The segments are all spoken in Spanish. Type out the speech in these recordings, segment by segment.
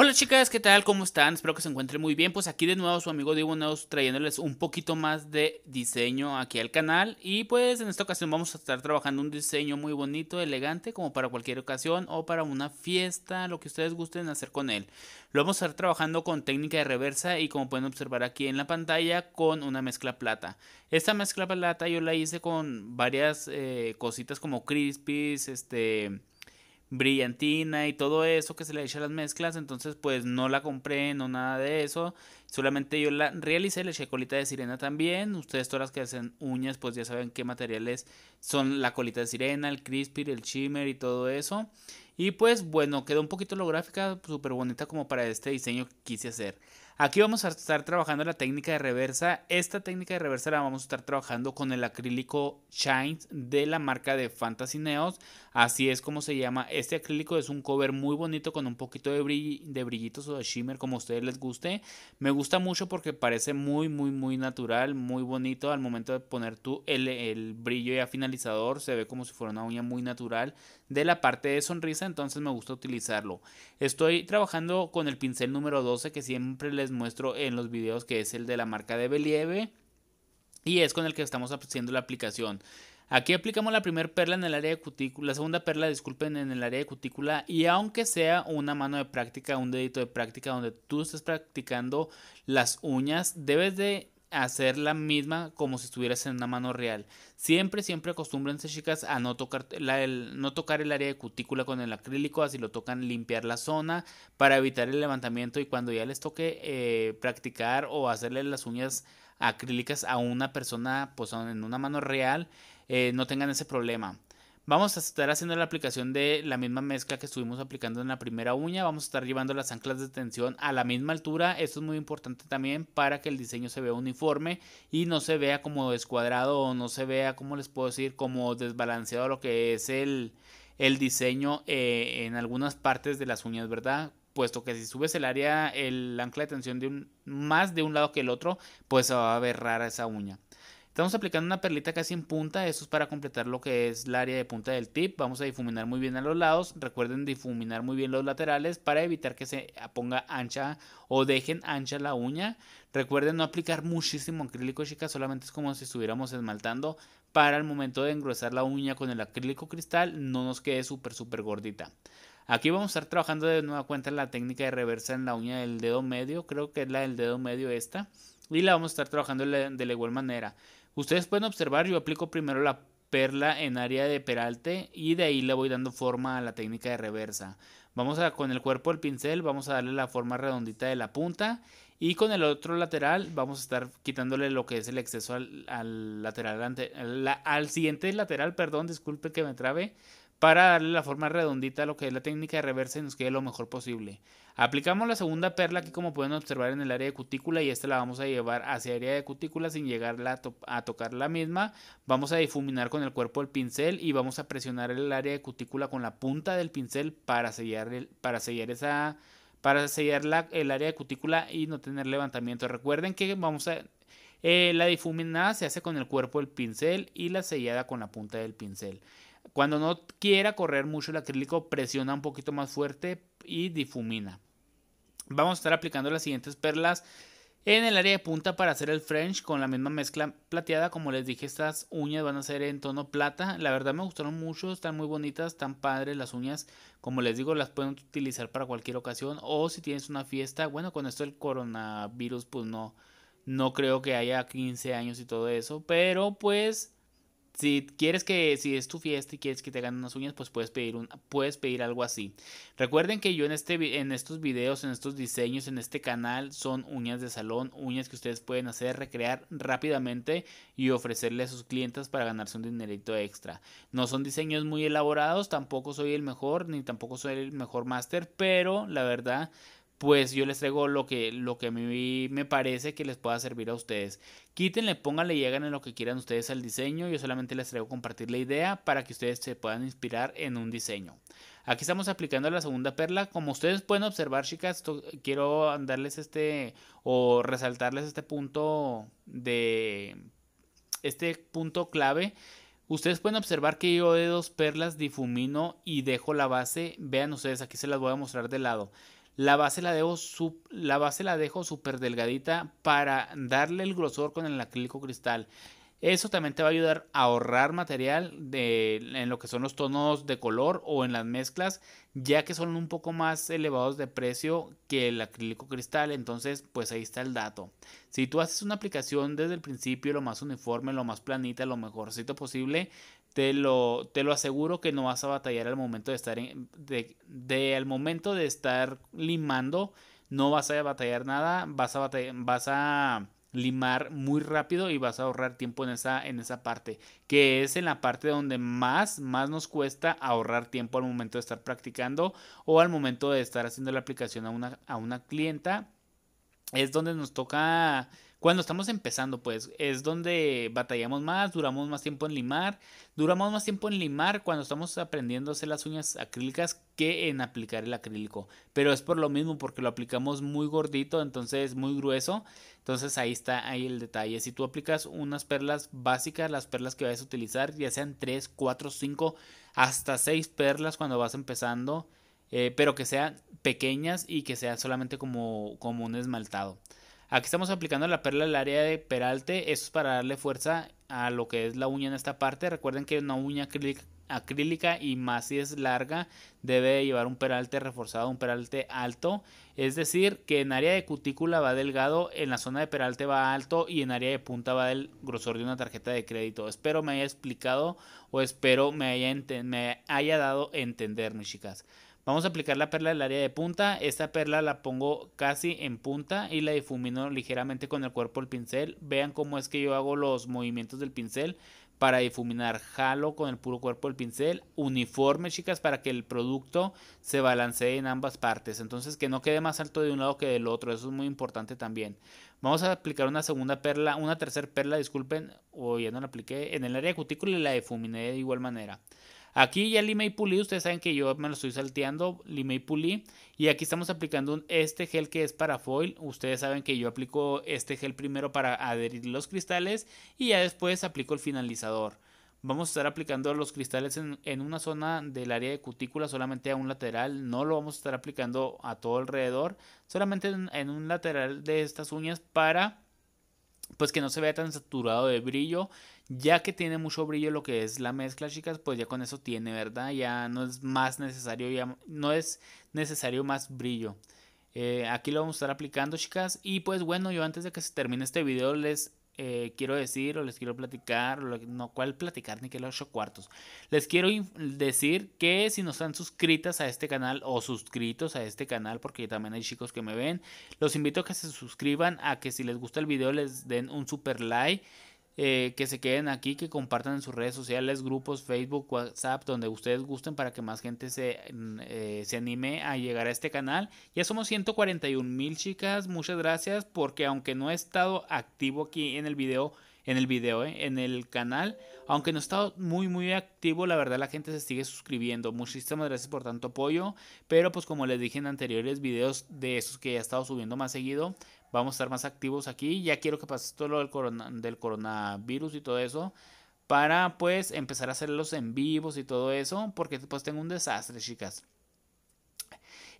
Hola chicas, ¿qué tal? ¿Cómo están? Espero que se encuentren muy bien. Pues aquí de nuevo su amigo Diego Neus trayéndoles un poquito más de diseño aquí al canal. Y pues en esta ocasión vamos a estar trabajando un diseño muy bonito, elegante, como para cualquier ocasión o para una fiesta, lo que ustedes gusten hacer con él. Lo vamos a estar trabajando con técnica de reversa y como pueden observar aquí en la pantalla con una mezcla plata. Esta mezcla plata yo la hice con varias eh, cositas como crispies, este brillantina y todo eso que se le echa a las mezclas, entonces pues no la compré, no nada de eso, solamente yo la realicé, le eché colita de sirena también, ustedes todas las que hacen uñas pues ya saben qué materiales son la colita de sirena, el crispy, el shimmer y todo eso, y pues bueno, quedó un poquito holográfica, súper bonita como para este diseño que quise hacer. Aquí vamos a estar trabajando la técnica de reversa. Esta técnica de reversa la vamos a estar trabajando con el acrílico Shines de la marca de Fantasy Neos. Así es como se llama. Este acrílico es un cover muy bonito con un poquito de, de brillitos o de shimmer como a ustedes les guste. Me gusta mucho porque parece muy muy muy natural, muy bonito. Al momento de poner tú el, el brillo ya finalizador se ve como si fuera una uña muy natural de la parte de sonrisa. Entonces me gusta utilizarlo. Estoy trabajando con el pincel número 12 que siempre les muestro en los videos que es el de la marca de Believe y es con el que estamos haciendo la aplicación. Aquí aplicamos la primera perla en el área de cutícula, la segunda perla, disculpen, en el área de cutícula y aunque sea una mano de práctica, un dedito de práctica donde tú estés practicando las uñas, debes de hacer la misma como si estuvieras en una mano real. Siempre, siempre acostúmbrense, chicas, a no tocar, el, no tocar el área de cutícula con el acrílico, así lo tocan limpiar la zona para evitar el levantamiento y cuando ya les toque eh, practicar o hacerle las uñas acrílicas a una persona pues en una mano real, eh, no tengan ese problema. Vamos a estar haciendo la aplicación de la misma mezcla que estuvimos aplicando en la primera uña. Vamos a estar llevando las anclas de tensión a la misma altura. Esto es muy importante también para que el diseño se vea uniforme y no se vea como descuadrado o no se vea, como les puedo decir, como desbalanceado lo que es el, el diseño eh, en algunas partes de las uñas, ¿verdad? Puesto que si subes el área, el ancla de tensión de un, más de un lado que el otro, pues se va a ver rara esa uña. Estamos aplicando una perlita casi en punta, eso es para completar lo que es el área de punta del tip. Vamos a difuminar muy bien a los lados, recuerden difuminar muy bien los laterales para evitar que se ponga ancha o dejen ancha la uña. Recuerden no aplicar muchísimo acrílico, chicas, solamente es como si estuviéramos esmaltando para el momento de engrosar la uña con el acrílico cristal no nos quede súper súper gordita. Aquí vamos a estar trabajando de nueva cuenta la técnica de reversa en la uña del dedo medio, creo que es la del dedo medio esta, y la vamos a estar trabajando de la igual manera. Ustedes pueden observar, yo aplico primero la perla en área de peralte y de ahí le voy dando forma a la técnica de reversa. Vamos a con el cuerpo del pincel, vamos a darle la forma redondita de la punta y con el otro lateral vamos a estar quitándole lo que es el exceso al, lateral, al, al siguiente lateral, perdón, disculpe que me trabe, para darle la forma redondita a lo que es la técnica de reversa y nos quede lo mejor posible. Aplicamos la segunda perla aquí como pueden observar en el área de cutícula y esta la vamos a llevar hacia área de cutícula sin llegar a, tocar la misma. Vamos a difuminar con el cuerpo del pincel y vamos a presionar el área de cutícula con la punta del pincel para sellar, el, para sellar esa para sellar el área de cutícula y no tener levantamiento. Recuerden que vamos a eh, la difuminada se hace con el cuerpo del pincel y la sellada con la punta del pincel. Cuando no quiera correr mucho el acrílico, presiona un poquito más fuerte y difumina. Vamos a estar aplicando las siguientes perlas en el área de punta para hacer el French con la misma mezcla plateada. Como les dije, estas uñas van a ser en tono plata. La verdad me gustaron mucho, están muy bonitas, están padres las uñas. Como les digo, las pueden utilizar para cualquier ocasión. O si tienes una fiesta, bueno, con esto del coronavirus, pues no, no creo que haya 15 años y todo eso. Pero pues si quieres que, si es tu fiesta y quieres que te hagan unas uñas, pues puedes pedir, un, puedes pedir algo así. Recuerden que yo en, este, en estos videos, en estos diseños, en este canal, son uñas de salón, uñas que ustedes pueden hacer, recrear rápidamente y ofrecerle a sus clientes para ganarse un dinerito extra. No son diseños muy elaborados, tampoco soy el mejor, ni tampoco soy el mejor máster, pero la verdad pues yo les traigo lo que, lo que a mí me parece que les pueda servir a ustedes. Quítenle, pónganle y hagan lo que quieran ustedes al diseño. Yo solamente les traigo compartir la idea para que ustedes se puedan inspirar en un diseño. Aquí estamos aplicando la segunda perla. Como ustedes pueden observar, chicas, quiero darles este o resaltarles este punto de este punto clave. Ustedes pueden observar que yo de dos perlas difumino y dejo la base. Vean ustedes, aquí se las voy a mostrar de lado. La base la dejo, la base la dejo súper delgadita para darle el grosor con el acrílico cristal. Eso también te va a ayudar a ahorrar material de, en lo que son los tonos de color o en las mezclas, ya que son un poco más elevados de precio que el acrílico cristal. Entonces, pues ahí está el dato. Si tú haces una aplicación desde el principio, lo más uniforme, lo más planita, lo mejorcito posible, te lo, te lo aseguro que no vas a batallar al momento de estar en, de, al momento de estar limando, no vas a batallar nada, vas a vas a limar muy rápido y vas a ahorrar tiempo en esa, en esa parte, que es en la parte donde más, más nos cuesta ahorrar tiempo al momento de estar practicando o al momento de estar haciendo la aplicación a una, a una clienta. Es donde nos toca cuando estamos empezando, pues es donde batallamos más, duramos más tiempo en limar, duramos más tiempo en limar cuando estamos aprendiendo a hacer las uñas acrílicas que en aplicar el acrílico. Pero es por lo mismo, porque lo aplicamos muy gordito, entonces muy grueso. Entonces ahí está ahí el detalle. Si tú aplicas unas perlas básicas, las perlas que vas a utilizar, ya sean 3, 4, 5, hasta 6 perlas cuando vas empezando, eh, pero que sean pequeñas y que sean solamente como, como un esmaltado. Aquí estamos aplicando la perla al área de peralte. Eso es para darle fuerza a lo que es la uña en esta parte. Recuerden que una uña acrílica, y más si es larga debe llevar un peralte reforzado, un peralte alto. Es decir, que en área de cutícula va delgado, en la zona de peralte va alto y en área de punta va del grosor de una tarjeta de crédito. Espero me haya explicado o espero me haya, me haya dado a entender, mis chicas. Vamos a aplicar la perla del área de punta. Esta perla la pongo casi en punta y la difumino ligeramente con el cuerpo del pincel. Vean cómo es que yo hago los movimientos del pincel para difuminar. Jalo con el puro cuerpo del pincel. Uniforme, chicas, para que el producto se balancee en ambas partes. Entonces que no quede más alto de un lado que del otro. Eso es muy importante también. Vamos a aplicar una segunda perla, una tercera perla, disculpen, o ya no la apliqué. En el área cutícula y la difuminé de igual manera. Aquí ya lima y pulí, ustedes saben que yo me lo estoy salteando, lima y pulí. Y aquí estamos aplicando este gel que es para foil. Ustedes saben que yo aplico este gel primero para adherir los cristales y ya después aplico el finalizador. Vamos a estar aplicando los cristales en, una zona del área de cutícula, solamente a un lateral. No lo vamos a estar aplicando a todo alrededor, solamente en un lateral de estas uñas para pues que no se vea tan saturado de brillo, ya que tiene mucho brillo lo que es la mezcla, chicas, pues ya con eso tiene, ¿verdad? Ya no es más necesario, ya no es necesario más brillo. Eh, aquí lo vamos a estar aplicando, chicas. Y pues bueno, yo antes de que se termine este video les eh, quiero decir o les quiero platicar, no cuál platicar ni que los ocho cuartos. Les quiero decir que si no están suscritas a este canal o suscritos a este canal, porque también hay chicos que me ven, los invito a que se suscriban, a que si les gusta el video les den un super like eh, que se queden aquí, que compartan en sus redes sociales, grupos, Facebook, WhatsApp, donde ustedes gusten para que más gente se, mm, eh, se anime a llegar a este canal. Ya somos 141 mil chicas, muchas gracias porque aunque no he estado activo aquí en el video, en el video, eh, en el canal. Aunque no he estado muy, muy activo, la verdad la gente se sigue suscribiendo. Muchísimas gracias por tanto apoyo. Pero pues como les dije en anteriores videos de esos que he estado subiendo más seguido, vamos a estar más activos aquí. Ya quiero que pase todo lo del, del coronavirus y todo eso. Para pues empezar a hacer los en vivos y todo eso. Porque pues tengo un desastre, chicas.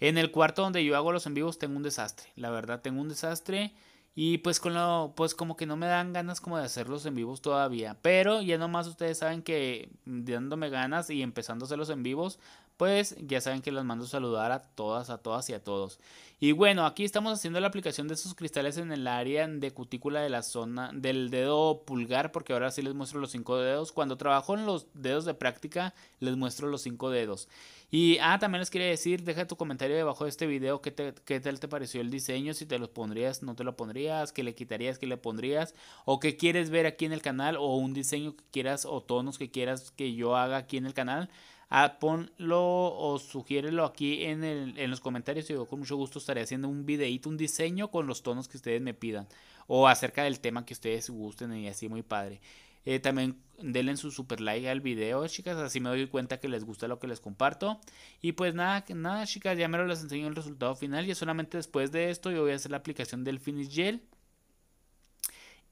En el cuarto donde yo hago los en vivos tengo un desastre. La verdad tengo un desastre. Y pues con lo, pues como que no me dan ganas como de hacerlos en vivos todavía. Pero ya nomás ustedes saben que dándome ganas y empezando a hacerlos en vivos, pues ya saben que las mando a saludar a todas, a todas y a todos. Y bueno, aquí estamos haciendo la aplicación de esos cristales en el área de cutícula de la zona del dedo pulgar, porque ahora sí les muestro los cinco dedos. Cuando trabajo en los dedos de práctica, les muestro los cinco dedos. Y ah, también les quería decir, deja tu comentario debajo de este video, qué, qué tal te pareció el diseño, si te los pondrías, no te lo pondrías, qué le quitarías, qué le pondrías, o qué quieres ver aquí en el canal, o un diseño que quieras, o tonos que quieras que yo haga aquí en el canal ah, ponlo o sugiérelo aquí en, el, en los comentarios yo con mucho gusto estaré haciendo un videito, un diseño con los tonos que ustedes me pidan o acerca del tema que ustedes gusten y así muy padre. Eh, también denle su super like al video, chicas, así me doy cuenta que les gusta lo que les comparto. Y pues nada, nada, chicas, ya me lo les enseño el resultado final. Y solamente después de esto yo voy a hacer la aplicación del Finish Gel.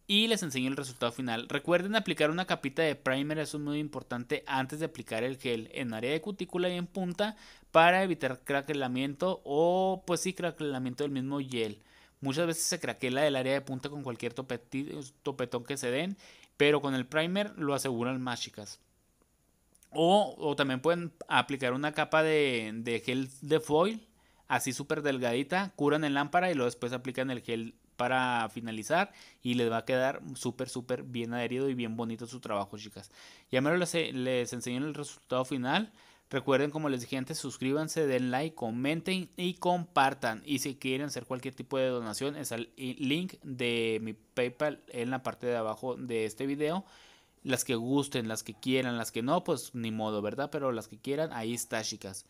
Y les enseño el resultado final. Recuerden aplicar una capita de primer, eso es muy importante antes de aplicar el gel en área de cutícula y en punta para evitar craquelamiento o pues sí craquelamiento del mismo gel. Muchas veces se craquela el área de punta con cualquier topetón que se den, pero con el primer lo aseguran más chicas. O, también pueden aplicar una capa de, de gel de foil, así súper delgadita, curan el lámpara y luego después aplican el gel para finalizar y les va a quedar súper súper bien adherido y bien bonito su trabajo chicas. Ya me les, les enseño el resultado final. Recuerden como les dije antes suscríbanse den like comenten y compartan. Y si quieren hacer cualquier tipo de donación es el link de mi paypal en la parte de abajo de este video. Las que gusten las que quieran las que no pues ni modo verdad pero las que quieran ahí está chicas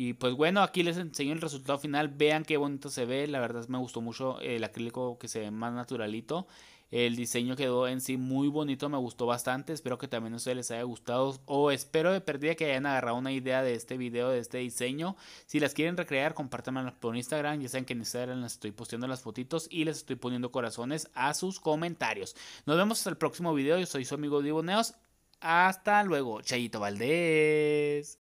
y pues bueno, aquí les enseño el resultado final. Vean qué bonito se ve. La verdad me gustó mucho el acrílico que se ve más naturalito. El diseño quedó en sí muy bonito, me gustó bastante. Espero que también a ustedes les haya gustado. O espero de perdida que hayan agarrado una idea de este video, de este diseño. Si las quieren recrear, compártanmelas por Instagram. Ya saben que en Instagram les estoy posteando las fotitos y les estoy poniendo corazones a sus comentarios. Nos vemos hasta el próximo video. Yo soy su amigo Divo Neos. Hasta luego. Chayito Valdés.